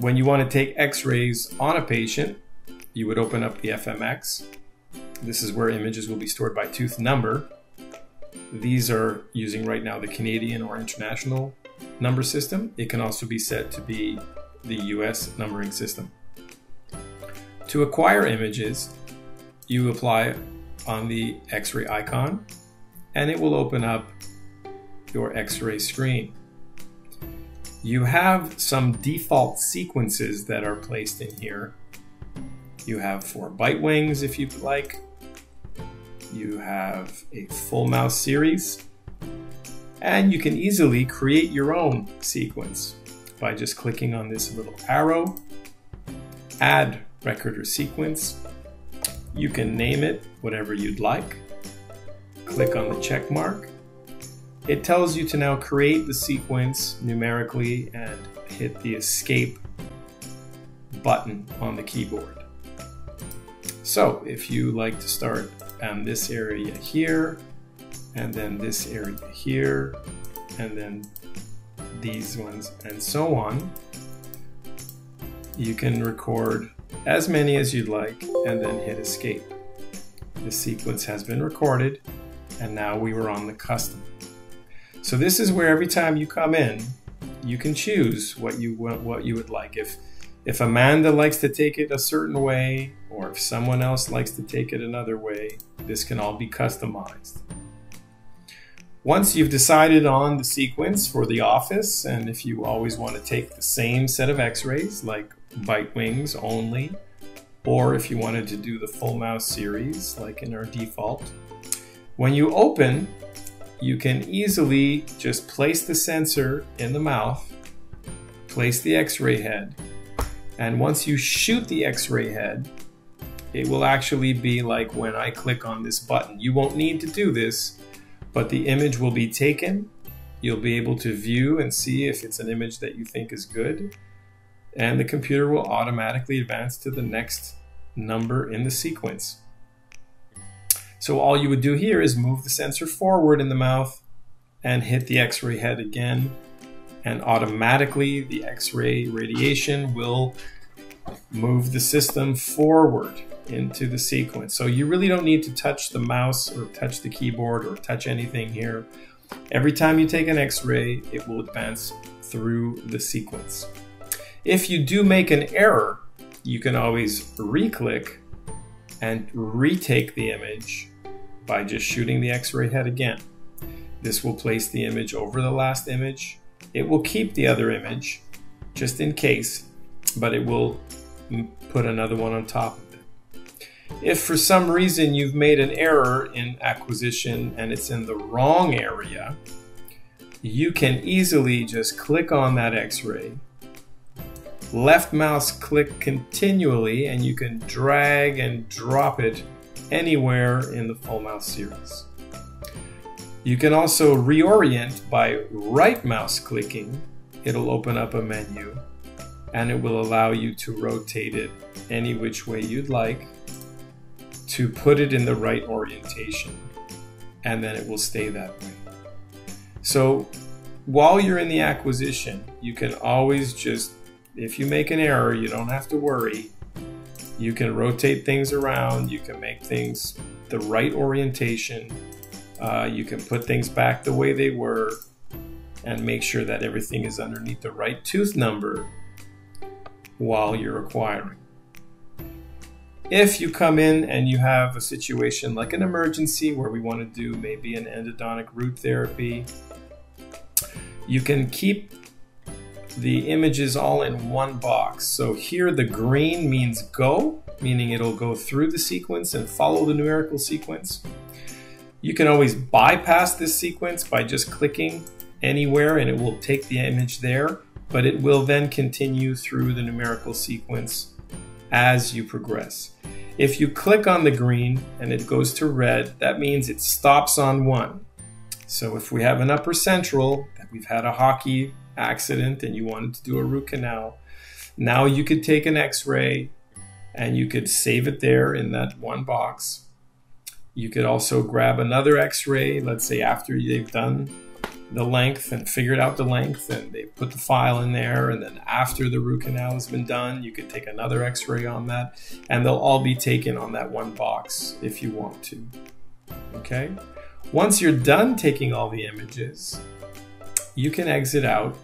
When you want to take x-rays on a patient, you would open up the FMX. This is where images will be stored by tooth number. These are using right now the Canadian or international number system. It can also be set to be the US numbering system. To acquire images, you apply on the X-ray icon and it will open up your X-ray screen. You have some default sequences that are placed in here. You have four bite wings if you'd like. You have a full mouth series. And you can easily create your own sequence by just clicking on this little arrow, add record or sequence. You can name it whatever you'd like. Click on the check mark it tells you to now create the sequence numerically and hit the escape button on the keyboard. So if you like to start on this area here, and then this area here, and then these ones, and so on, you can record as many as you'd like and then hit escape. The sequence has been recorded, and now we were on the custom. So this is where every time you come in, you can choose what you want, what you would like. If if Amanda likes to take it a certain way, or if someone else likes to take it another way, this can all be customized. Once you've decided on the sequence for the office, and if you always want to take the same set of x-rays, like bite wings only, or if you wanted to do the full mouth series, like in our default, when you open you can easily just place the sensor in the mouth, place the x-ray head, and once you shoot the x-ray head, it will actually be like when I click on this button. You won't need to do this, but the image will be taken. You'll be able to view and see if it's an image that you think is good. And the computer will automatically advance to the next number in the sequence. So all you would do here is move the sensor forward in the mouth and hit the x-ray head again and automatically the x-ray radiation will move the system forward into the sequence. So you really don't need to touch the mouse or touch the keyboard or touch anything here. Every time you take an x-ray, it will advance through the sequence. If you do make an error, you can always re-click and retake the image by just shooting the x-ray head again. This will place the image over the last image. It will keep the other image just in case, but it will put another one on top of it. If for some reason you've made an error in acquisition and it's in the wrong area, you can easily just click on that x-ray, left mouse click continually, and you can drag and drop it anywhere in the full mouth series. You can also reorient by right mouse clicking. It'll open up a menu and it will allow you to rotate it any which way you'd like to put it in the right orientation and then it will stay that way. So while you're in the acquisition, you can always just, if you make an error, you don't have to worry you can rotate things around, you can make things the right orientation, uh, you can put things back the way they were, and make sure that everything is underneath the right tooth number while you're acquiring. If you come in and you have a situation like an emergency where we want to do maybe an endodontic root therapy, you can keep the images all in one box. So here the green means go, meaning it'll go through the sequence and follow the numerical sequence. You can always bypass this sequence by just clicking anywhere and it will take the image there, but it will then continue through the numerical sequence as you progress. If you click on the green and it goes to red, that means it stops on one. So if we have an upper central, that we've had a hockey accident and you wanted to do a root canal, now you could take an x-ray and you could save it there in that one box. You could also grab another x-ray, let's say after they've done the length and figured out the length and they put the file in there and then after the root canal has been done you could take another x-ray on that and they'll all be taken on that one box if you want to okay once you're done taking all the images you can exit out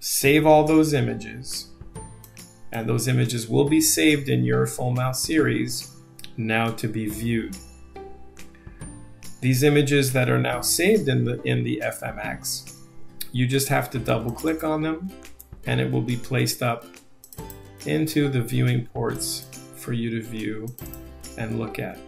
save all those images and those images will be saved in your full mouth series now to be viewed these images that are now saved in the in the FMX, you just have to double click on them and it will be placed up into the viewing ports for you to view and look at.